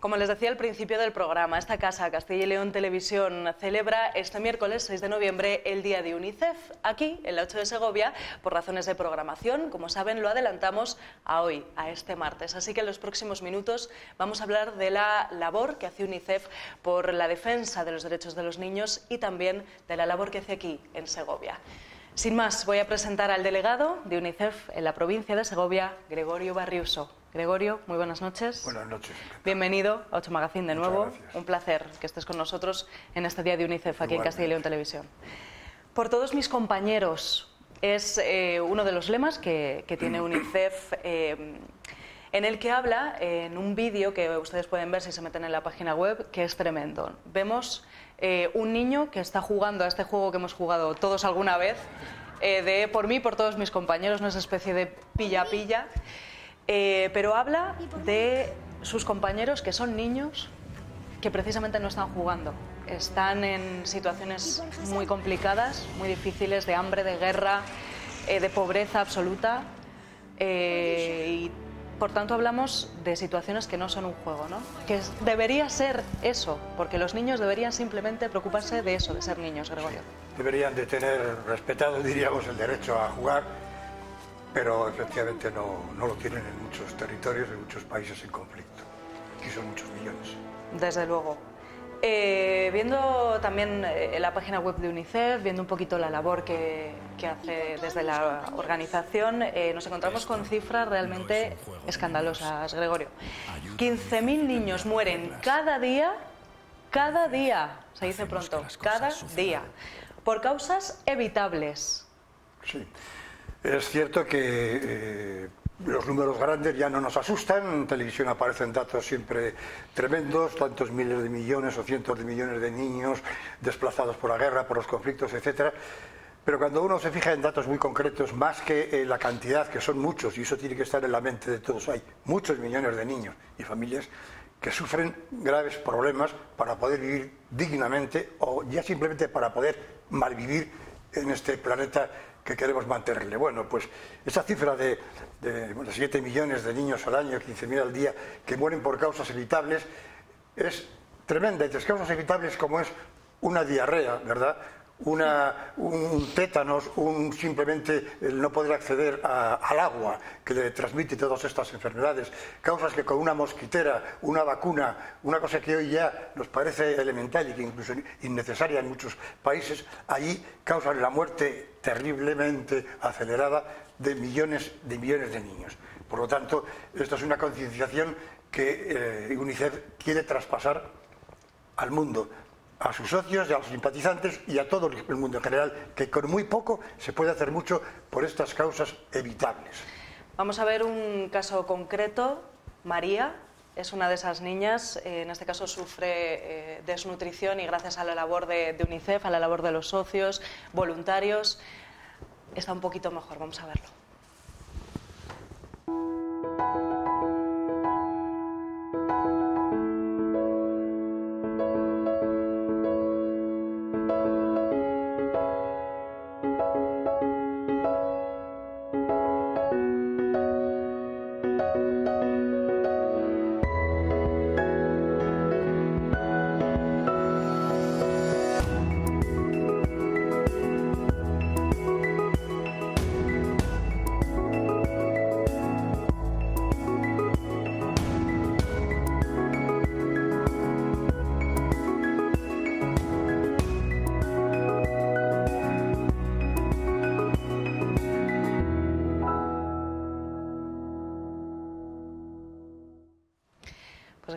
Como les decía al principio del programa, esta casa, Castilla y León Televisión, celebra este miércoles 6 de noviembre el Día de UNICEF, aquí en la 8 de Segovia, por razones de programación. Como saben, lo adelantamos a hoy, a este martes. Así que en los próximos minutos vamos a hablar de la labor que hace UNICEF por la defensa de los derechos de los niños y también de la labor que hace aquí, en Segovia. Sin más, voy a presentar al delegado de UNICEF en la provincia de Segovia, Gregorio Barriuso. Gregorio, muy buenas noches. Buenas noches. Bienvenido a Ocho Magazine de nuevo. Un placer que estés con nosotros en este día de UNICEF aquí en Castilla y León Televisión. Por todos mis compañeros es eh, uno de los lemas que, tiene UNICEF. Eh, en el que habla en un vídeo que ustedes pueden ver si se meten en la página web, que es tremendo. Vemos eh, un niño que está jugando a este juego que hemos jugado todos alguna vez, de por mí, por todos mis compañeros, una especie de pilla-pilla. Eh, pero habla de sus compañeros que son niños que precisamente no están jugando. Están en situaciones muy complicadas, muy difíciles, de hambre, de guerra, eh, de pobreza absoluta. Eh, y por tanto hablamos de situaciones que no son un juego, ¿no? Que debería ser eso, porque los niños deberían simplemente preocuparse de eso, de ser niños, Gregorio. Deberían de tener respetado, diríamos, el derecho a jugar pero efectivamente no, no, lo tienen en muchos territorios, en muchos países en conflicto, y son muchos millones. Desde luego. Eh, viendo también eh, la página web de UNICEF, viendo un poquito la labor que, que hace desde la organización, eh, nos encontramos con cifras realmente escandalosas, Gregorio. 15.000 niños mueren cada día, cada día, se dice pronto, cada día, por causas evitables. Sí. Es cierto que eh, los números grandes ya no nos asustan, en televisión aparecen datos siempre tremendos, tantos miles de millones o cientos de millones de niños desplazados por la guerra, por los conflictos, etcétera. Pero cuando uno se fija en datos muy concretos, más que la cantidad, que son muchos, y eso tiene que estar en la mente de todos, hay muchos millones de niños y familias que sufren graves problemas para poder vivir dignamente o ya simplemente para poder malvivir en este planeta que queremos mantenerle. Bueno, pues esa cifra de, 7 millones de niños al año, 15.000 al día, que mueren por causas evitables, es tremenda. Entre causas evitables como es una diarrea, ¿verdad? Una, un tétanos, un simplemente el no poder acceder al agua que le transmite todas estas enfermedades, causas que con una mosquitera, una vacuna, una cosa que hoy ya nos parece elemental y que incluso innecesaria en muchos países, allí causan la muerte terriblemente acelerada de millones de millones de niños. Por lo tanto, esto es una concienciación que eh, UNICEF quiere traspasar al mundo a sus socios a los simpatizantes y a todo el mundo en general, que con muy poco se puede hacer mucho por estas causas evitables. Vamos a ver un caso concreto. María es una de esas niñas, eh, en este caso sufre eh, desnutrición y gracias a la labor de UNICEF, a la labor de los socios, voluntarios, está un poquito mejor. Vamos a verlo.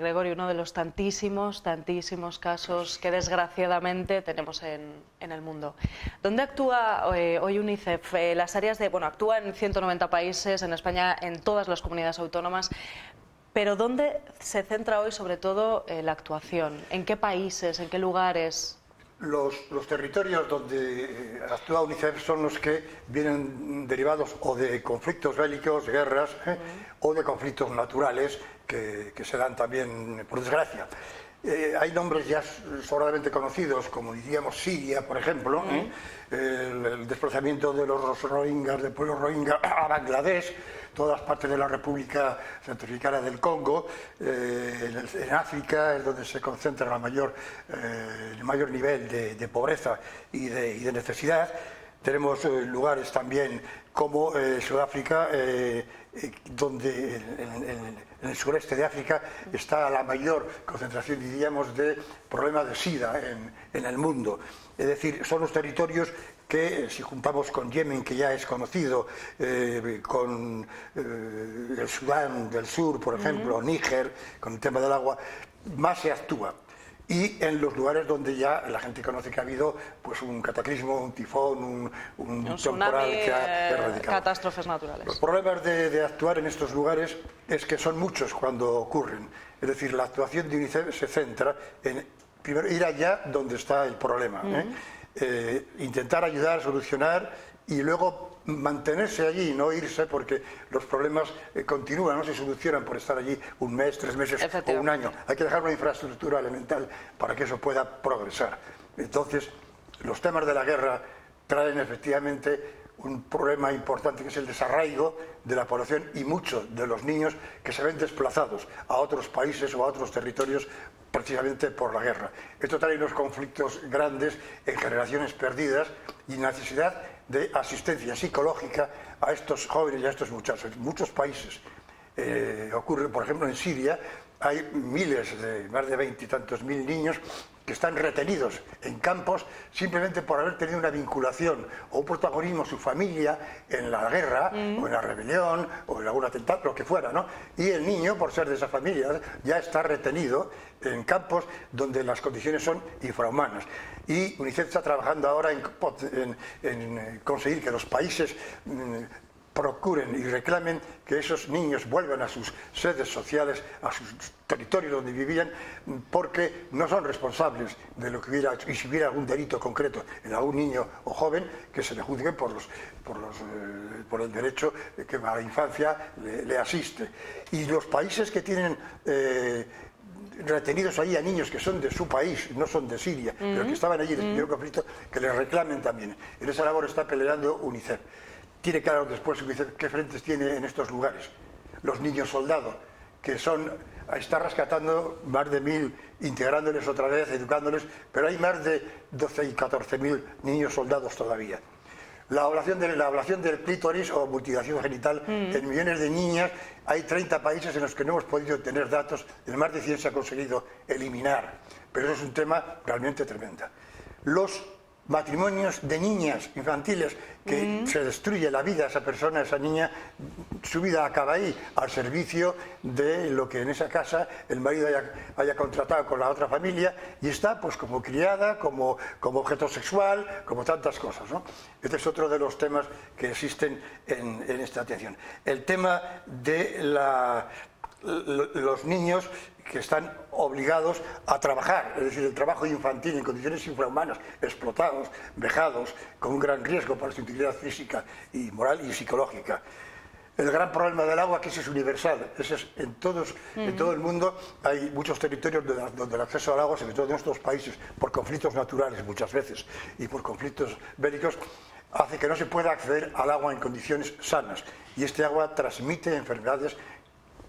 Gregorio, uno de los tantísimos, tantísimos casos que desgraciadamente tenemos en, el mundo. ¿Dónde actúa eh, hoy UNICEF? Eh, las áreas de, bueno, actúa en 190 países, en España, en todas las comunidades autónomas. Pero ¿dónde se centra hoy sobre todo eh, la actuación? ¿En qué países? ¿En qué lugares? Los, territorios donde actúa UNICEF son los que vienen derivados o de conflictos bélicos, guerras, o de conflictos naturales, que, se dan también, por desgracia. Eh, hay nombres ya sobradamente conocidos, como diríamos Siria, por ejemplo, ¿eh? el, desplazamiento de los rohingyas, del pueblo rohingya a Bangladesh, todas partes de la República Centroafricana del Congo, eh, en, África es donde se concentra la mayor, eh, el mayor nivel de, pobreza y de, necesidad. Tenemos lugares también como Sudáfrica, donde en, el sureste de África está la mayor concentración, diríamos, de problemas de SIDA en el mundo. Es decir, son los territorios que si juntamos con Yemen, que ya es conocido, eh, con eh, el Sudán del Sur, por ejemplo, Níger, con el tema del agua, más se actúa. Y en los lugares donde ya la gente conoce que ha habido pues, un cataclismo, un tifón, un, temporal que ha eh, erradicado. Catástrofes naturales. Los problemas de, de, actuar en estos lugares es que son muchos cuando ocurren. Es decir, la actuación de UNICEF se centra en primero ir allá donde está el problema. ¿eh? Eh, intentar ayudar, solucionar y luego mantenerse allí, no irse porque los problemas eh, continúan, no se solucionan por estar allí un mes, tres meses o un año. Hay que dejar una infraestructura elemental para que eso pueda progresar. Entonces, los temas de la guerra traen efectivamente un problema importante que es el desarraigo de la población y muchos de los niños que se ven desplazados a otros países o a otros territorios precisamente por la guerra. Esto trae unos conflictos grandes en generaciones perdidas y necesidad de asistencia psicológica a estos jóvenes y a estos muchachos. En muchos países eh, ocurre, por ejemplo, en Siria hay miles, de, más de veintitantos tantos mil niños que están retenidos en campos simplemente por haber tenido una vinculación o un protagonismo su familia en la guerra mm. o en la rebelión o en algún atentado, lo que fuera, ¿no? Y el niño, por ser de esa familia, ya está retenido en campos donde las condiciones son infrahumanas. Y UNICEF está trabajando ahora en, en conseguir que los países mm, procuren y reclamen que esos niños vuelvan a sus sedes sociales, a sus territorios donde vivían, porque no son responsables de lo que hubiera, y si hubiera algún delito concreto en algún niño o joven, que se le juzgue por, los, por, los, eh, por el derecho que a la infancia le, asiste. Y los países que tienen... Eh, retenidos ahí a niños que son de su país, no son de Siria, pero que estaban allí en el primer conflicto, que les reclamen también. En esa labor está peleando UNICEF tiene claro después qué frentes tiene en estos lugares. Los niños soldados, que son, está rescatando más de mil, integrándoles otra vez, educándoles, pero hay más de 12 y 14 mil niños soldados todavía. La ablación, de, la ablación del clítoris o mutilación genital mm. en millones de niñas, hay 30 países en los que no hemos podido tener datos, en más de 100 se ha conseguido eliminar, pero eso es un tema realmente tremendo. Los matrimonios de niñas infantiles que se destruye la vida a esa persona, a esa niña, su vida acaba ahí, al servicio de lo que en esa casa el marido haya, contratado con la otra familia y está pues como criada, como, como objeto sexual, como tantas cosas. ¿no? Este es otro de los temas que existen en, en esta atención. El tema de la, los niños que están obligados a trabajar, es decir, el trabajo infantil en condiciones infrahumanas, explotados, vejados, con un gran riesgo para su integridad física y moral y psicológica. El gran problema del agua, que ese es universal, ese es en, todos, en todo el mundo hay muchos territorios donde el acceso al agua, sobre todo en nuestros países, por conflictos naturales muchas veces y por conflictos bélicos, hace que no se pueda acceder al agua en condiciones sanas. Y este agua transmite enfermedades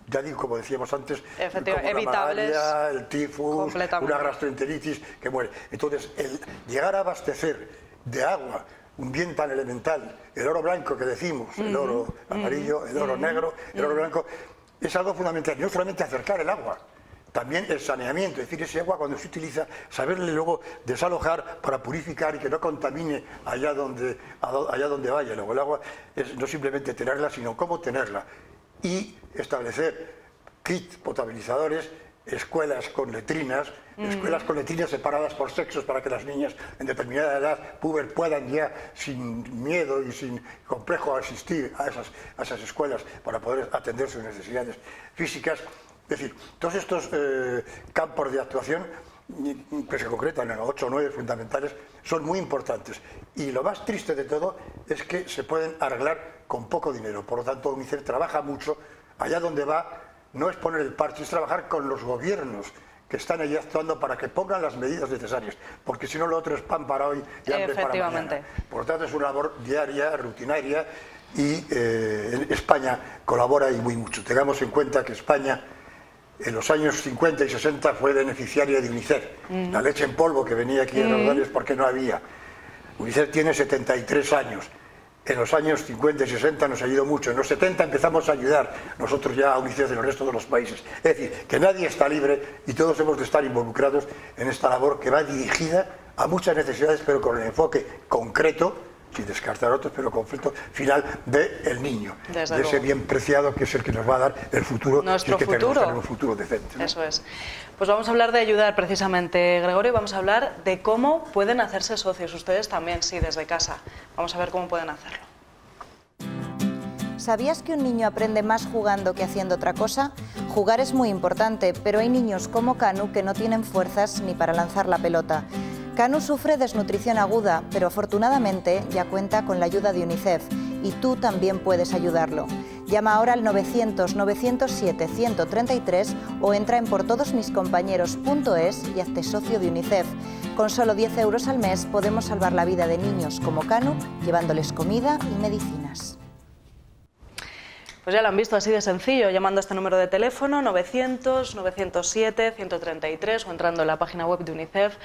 ya digo, como decíamos antes, como la el tifus, una gastroenteritis que muere. Entonces, el llegar a abastecer de agua un bien tan elemental, el oro blanco que decimos, el oro amarillo, el oro negro, el oro blanco, es algo fundamental. No solamente acercar el agua, también el saneamiento, es decir, ese agua cuando se utiliza, saberle luego desalojar para purificar y que no contamine allá donde, allá donde vaya. Luego el agua es no simplemente tenerla, sino cómo tenerla y establecer kits potabilizadores, escuelas con letrinas, mm. escuelas con letrinas separadas por sexos para que las niñas en determinada edad puber puedan ya sin miedo y sin complejo asistir a esas, a esas escuelas para poder atender sus necesidades físicas. Es decir, todos estos eh, campos de actuación que se concretan en ocho o nueve fundamentales, son muy importantes. Y lo más triste de todo es que se pueden arreglar con poco dinero. Por lo tanto, UNICEF trabaja mucho. Allá donde va, no es poner el parche, es trabajar con los gobiernos que están allí actuando para que pongan las medidas necesarias, porque si no lo otro es pan para hoy y hambre para mañana. Por lo tanto es una labor diaria, rutinaria y eh, España colabora y muy mucho. Tengamos en cuenta que España en los años 50 y 60 fue beneficiaria de UNICEF. La leche en polvo que venía aquí a los es porque no había. UNICEF tiene 73 años. En los años 50 y 60 nos ayudó mucho. En los 70 empezamos a ayudar nosotros ya a UNICEF en el resto de los países. Es decir, que nadie está libre y todos hemos de estar involucrados en esta labor que va dirigida a muchas necesidades, pero con el enfoque concreto sin descartar otros, pero conflicto final del el niño, de ese bien preciado que es el que nos va a dar el futuro, Nuestro que futuro. tener un futuro decente. Eso es. Pues vamos a hablar de ayudar precisamente, Gregorio, vamos a hablar de cómo pueden hacerse socios. Ustedes también, sí, desde casa. Vamos a ver cómo pueden hacerlo. ¿Sabías que un niño aprende más jugando que haciendo otra cosa? Jugar es muy importante, pero hay niños como Canu que no tienen fuerzas ni para lanzar la pelota. Canu sufre desnutrición aguda, pero afortunadamente ya cuenta con la ayuda de UNICEF y tú también puedes ayudarlo. Llama ahora al 900-907-133 o entra en portodosmiscompañeros.es y hazte socio de UNICEF. Con solo 10 euros al mes podemos salvar la vida de niños como Canu, llevándoles comida y medicinas. Pues ya lo han visto así de sencillo, llamando a este número de teléfono 900 907 133 o entrando en la página web de UNICEF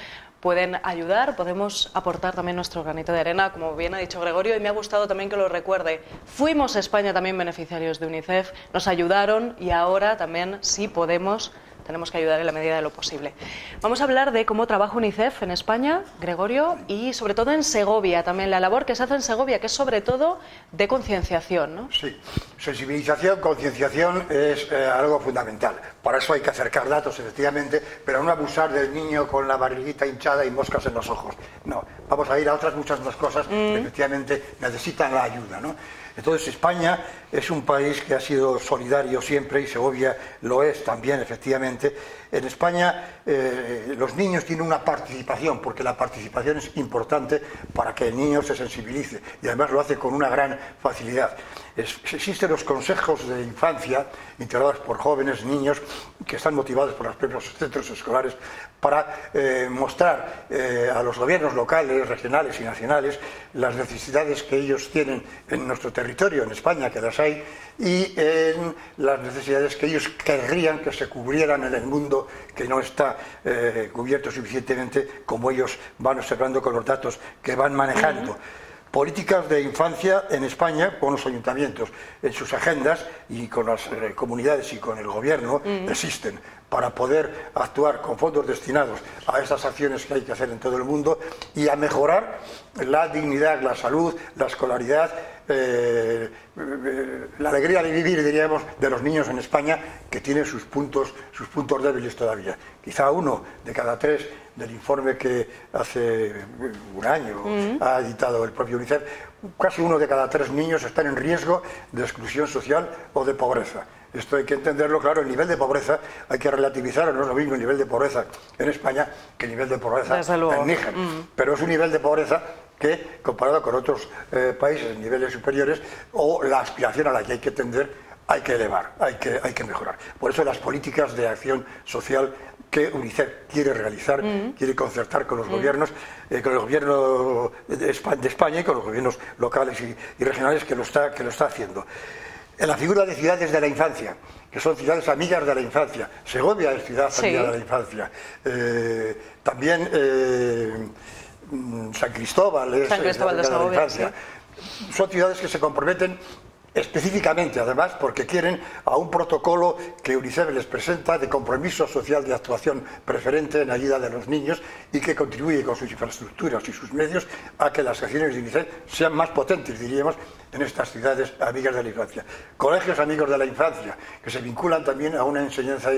pueden ayudar, podemos aportar también nuestro granito de arena, como bien ha dicho Gregorio, y me ha gustado también que lo recuerde. Fuimos España también beneficiarios de UNICEF, nos ayudaron y ahora también sí podemos tenemos que ayudar en la medida de lo posible. Vamos a hablar de cómo trabaja UNICEF en España, Gregorio, y sobre todo en Segovia, también la labor que se hace en Segovia, que es sobre todo de concienciación. ¿no? Sí, sensibilización, concienciación es eh, algo fundamental. Para eso hay que acercar datos, efectivamente, pero no abusar del niño con la barriguita hinchada y moscas en los ojos. No, vamos a ir a otras muchas más cosas que mm. efectivamente necesitan la ayuda. ¿no? Entonces España es un país que ha sido solidario siempre y Segovia lo es también, efectivamente. En España eh, los niños tienen una participación, porque la participación es importante para que el niño se sensibilice y además lo hace con una gran facilidad. Existen los consejos de infancia integrados por jóvenes, niños, que están motivados por los propios centros escolares para eh, mostrar eh, a los gobiernos locales, regionales y nacionales las necesidades que ellos tienen en nuestro territorio, en España, que las hay, y en las necesidades que ellos querrían que se cubrieran en el mundo que no está eh, cubierto suficientemente como ellos van observando con los datos que van manejando políticas de infancia en España con los ayuntamientos. En sus agendas y con las eh, comunidades y con el gobierno existen para poder actuar con fondos destinados a esas acciones que hay que hacer en todo el mundo y a mejorar la dignidad, la salud, la escolaridad, eh, la alegría de vivir, diríamos, de los niños en España que tienen sus puntos, sus puntos débiles todavía. Quizá uno de cada tres del informe que hace un año ha editado el propio UNICEF, casi uno de cada tres niños están en riesgo de exclusión social o de pobreza. Esto hay que entenderlo, claro, el nivel de pobreza hay que relativizar, no es lo mismo el nivel de pobreza en España que el nivel de pobreza en Níger. Pero es un nivel de pobreza que, comparado con otros eh, países en niveles superiores, o la aspiración a la que hay que tender, hay que elevar, hay que, hay que mejorar. Por eso las políticas de acción social que UNICEF quiere realizar, quiere concertar con los gobiernos, eh, con el gobierno de España, y con los gobiernos locales y, regionales que lo, está, que lo está haciendo en la figura de ciudades de la infancia, que son ciudades amigas de la infancia. Segovia es ciudad amiga de la infancia. Eh, también eh, San Cristóbal es San Cristóbal de, la infancia. Son ciudades que se comprometen específicamente además porque quieren a un protocolo que UNICEF les presenta de compromiso social de actuación preferente en ayuda de los niños y que contribuye con sus infraestructuras y sus medios a que las acciones de UNICEF sean más potentes, diríamos, en estas ciudades amigas de la infancia. Colegios amigos de la infancia, que se vinculan también a una enseñanza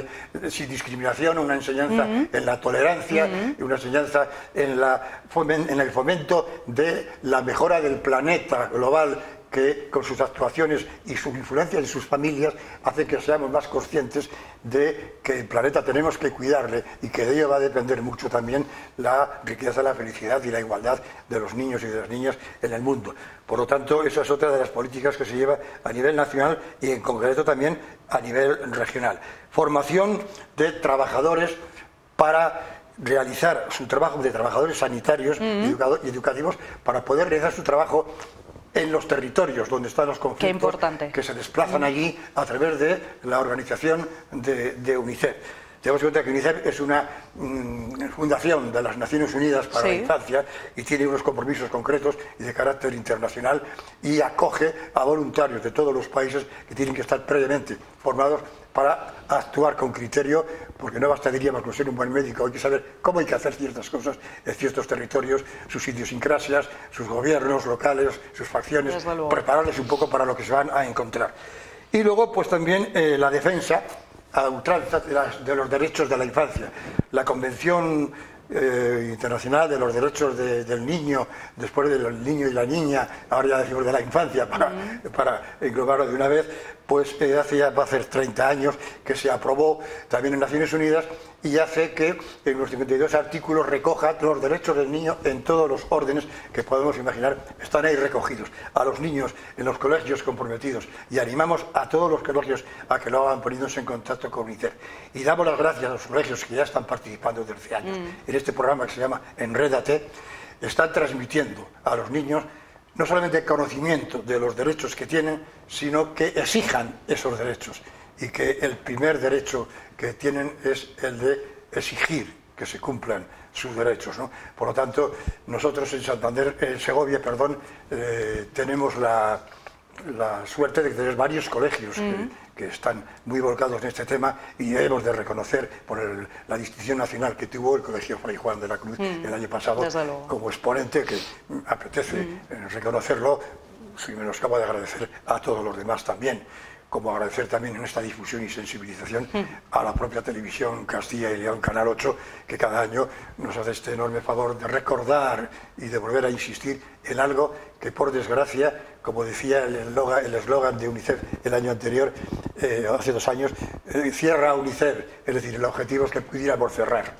sin discriminación, una enseñanza en la tolerancia y una enseñanza en, la, en el fomento de la mejora del planeta global que con sus actuaciones y su influencia en sus familias hace que seamos más conscientes de que el planeta tenemos que cuidarle y que de ello va a depender mucho también la riqueza, la felicidad y la igualdad de los niños y de las niñas en el mundo. Por lo tanto, esa es otra de las políticas que se lleva a nivel nacional y en concreto también a nivel regional. Formación de trabajadores para realizar su trabajo de trabajadores sanitarios y educativos para poder realizar su trabajo en los territorios donde están los conflictos que se desplazan allí a través de la organización de UNICEF. Tenemos en cuenta que UNICEF es una mm, fundación de las Naciones Unidas para la Infancia y tiene unos compromisos concretos y de carácter internacional y acoge a voluntarios de todos los países que tienen que estar previamente formados para actuar con criterio, porque no basta, diríamos, con ser un buen médico, hay que saber cómo hay que hacer ciertas cosas en ciertos territorios, sus idiosincrasias, sus gobiernos locales, sus facciones, prepararles un poco para lo que se van a encontrar. Y luego, pues también eh, la defensa a ultranza de, los derechos de la infancia. La Convención eh, Internacional de los Derechos del Niño, después del niño y la niña, ahora ya decimos de la infancia, para, para englobarlo de una vez, pues eh, hace ya va a hacer 30 años que se aprobó también en Naciones Unidas y hace que en los 52 artículos recoja los derechos del niño en todos los órdenes que podemos imaginar, están ahí recogidos. A los niños en los colegios comprometidos y animamos a todos los colegios a que lo hagan poniéndose en contacto con UNICEF. Y damos las gracias a los colegios que ya están participando desde hace años mm. en este programa que se llama Enrédate, están transmitiendo a los niños no solamente conocimiento de los derechos que tienen, sino que exijan esos derechos y que el primer derecho que tienen es el de exigir que se cumplan sus derechos. Por lo tanto, nosotros en Santander, en Segovia, perdón, eh, tenemos la, la suerte de tener varios colegios que, están muy volcados en este tema y hemos de reconocer por la distinción nacional que tuvo el Colegio Fray Juan de la Cruz el año pasado como exponente, que apetece eh, reconocerlo, sin menoscabo de agradecer a todos los demás también como agradecer también en esta difusión y sensibilización a la propia televisión Castilla y León Canal 8, que cada año nos hace este enorme favor de recordar y de volver a insistir en algo que por desgracia, como decía el eslogan de UNICEF el año anterior, eh, hace dos años, eh, cierra UNICEF, es decir, el objetivo es que pudiéramos cerrar.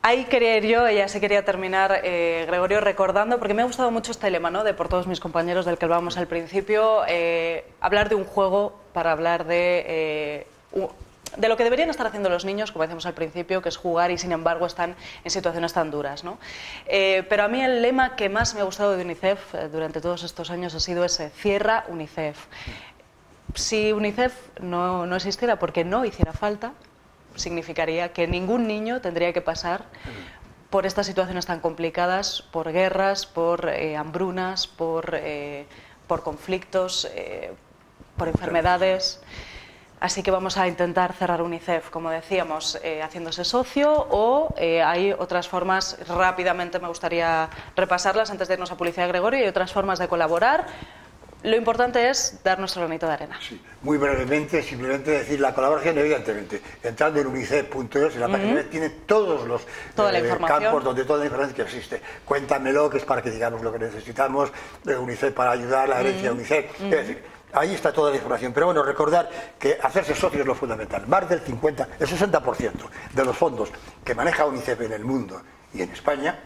Ahí quería ir yo, ya se quería terminar, eh, Gregorio, recordando, porque me ha gustado mucho este lema, ¿no? de por todos mis compañeros del que hablábamos al principio, eh, hablar de un juego para hablar de, eh, de lo que deberían estar haciendo los niños, como decíamos al principio, que es jugar y sin embargo están en situaciones tan duras. ¿no? pero a mí el lema que más me ha gustado de UNICEF durante todos estos años ha sido ese, cierra UNICEF. Si UNICEF no, no existiera porque no hiciera falta, significaría que ningún niño tendría que pasar por estas situaciones tan complicadas, por guerras, por eh, hambrunas, por, eh, por conflictos, eh, por enfermedades. Así que vamos a intentar cerrar UNICEF, como decíamos, haciéndose socio o hay otras formas, rápidamente me gustaría repasarlas antes de irnos a Policía Gregorio, hay otras formas de colaborar lo importante es dar nuestro granito de arena. Sí, muy brevemente, simplemente decir la colaboración, evidentemente. Entrando en unicef.es, en la página web, tiene todos los eh, campos donde toda la información que existe. Cuéntamelo, que es para que digamos lo que necesitamos, de UNICEF para ayudar, la herencia de UNICEF. Es decir, ahí está toda la información. Pero bueno, recordar que hacerse socio es lo fundamental. Más del 50, el 60% de los fondos que maneja UNICEF en el mundo y en España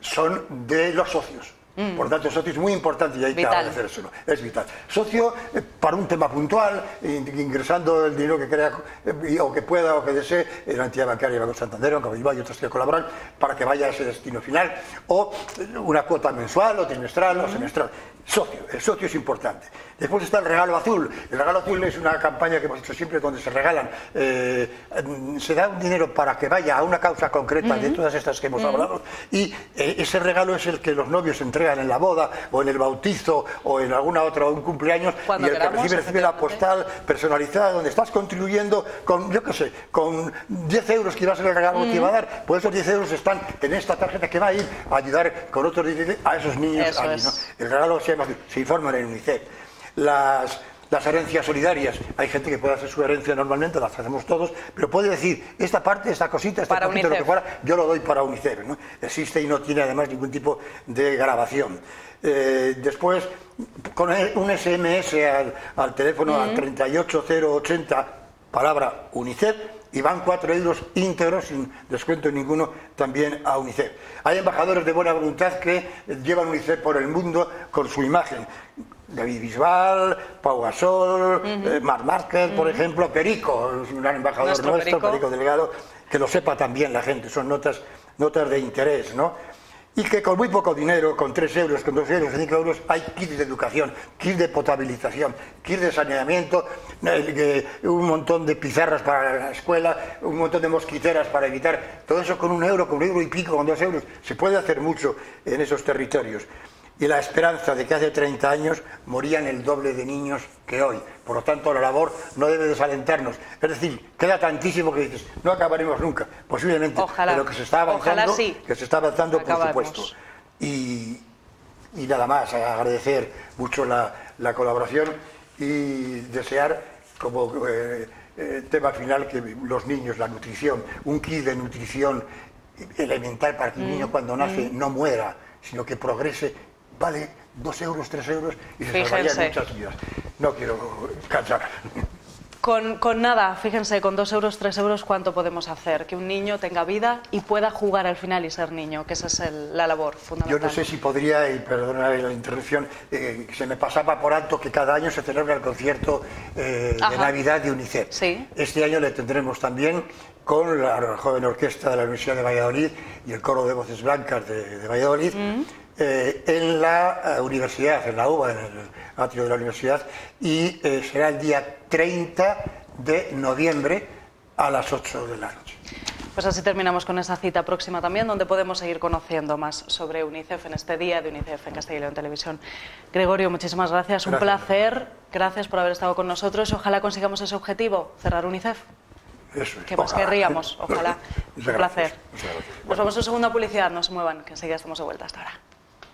son de los socios Mm. Por tanto, socio es muy importante y hay que agradecérselo. Es vital. Socio eh, para un tema puntual, ingresando el dinero que crea eh, o que pueda o que desee en la entidad bancaria Banco Santander, Banco Bilbao y otras que colaboran para que vaya a ese destino final, o una cuota mensual o trimestral o mm. semestral. Socio, el socio es importante. Después está el regalo azul. El regalo azul es una campaña que hemos hecho siempre donde se regalan, eh, se da un dinero para que vaya a una causa concreta de todas estas que hemos hablado y eh, ese regalo es el que los novios entregan en la boda o en el bautizo o en alguna otra un cumpleaños y el que recibe, recibe la postal personalizada donde estás contribuyendo con, yo qué sé, con 10 euros que iba a ser el regalo que iba a dar, pues esos 10 euros están en esta tarjeta que va a ir a ayudar con otros a esos niños. El regalo se, llama, se informa en UNICEF. Las, las herencias solidarias. Hay gente que puede hacer su herencia normalmente, las hacemos todos, pero puede decir, esta parte, esta cosita, esta poquito, lo que fuera, yo lo doy para UNICEF. ¿no? Existe y no tiene además ningún tipo de grabación. Eh, después, con un SMS al, teléfono al 38080, palabra UNICEF, y van cuatro euros íntegros, sin descuento ninguno, también a UNICEF. Hay embajadores de buena voluntad que llevan UNICEF por el mundo con su imagen. David Bisbal, Pau Gasol, uh Marc Márquez, por ejemplo, Perico, un gran embajador nuestro, Perico. Perico Delgado, que lo sepa también la gente, son notas, notas de interés, ¿no? y que con muy poco dinero, con 3 euros, con 2 euros, 5 euros, hay kits de educación, kits de potabilización, kits de saneamiento, eh, un montón de pizarras para la escuela, un montón de mosquiteras para evitar, todo eso con un euro, con un euro y pico, con dos euros, se puede hacer mucho en esos territorios y la esperanza de que hace 30 años morían el doble de niños que hoy. Por lo tanto, la labor no debe desalentarnos. Es decir, queda tantísimo que dices, no acabaremos nunca, posiblemente, pero que se está avanzando, que se está avanzando por supuesto. Y, nada más, agradecer mucho la, colaboración y desear como eh, eh, tema final que los niños, la nutrición, un kit de nutrición elemental para que un niño mm, cuando nace mm. no muera, sino que progrese vale dos euros, tres euros y se salvarían muchas vidas. No quiero cansar. Con, con, nada, fíjense, con dos euros, tres euros, ¿cuánto podemos hacer? Que un niño tenga vida y pueda jugar al final y ser niño, que esa es la labor fundamental. Yo no sé si podría, y perdona la interrupción, eh, se me pasaba por alto que cada año se celebra el concierto eh, de Navidad de UNICEF. ¿Sí? Este año le tendremos también con la joven orquesta de la Universidad de Valladolid y el coro de voces blancas de, Valladolid. Mm. Eh, en la eh, universidad, en la UBA, en el atrio de la universidad, y eh, será el día 30 de noviembre a las 8 de la noche. Pues así terminamos con esa cita próxima también, donde podemos seguir conociendo más sobre UNICEF en este día de UNICEF en Castilla y León Televisión. Gregorio, muchísimas gracias, un placer, gracias por haber estado con nosotros. Ojalá consigamos ese objetivo, cerrar UNICEF. Eso Que más querríamos, ojalá. un placer. Nos vamos a segunda publicidad, no se muevan, que enseguida estamos de vuelta hasta ahora.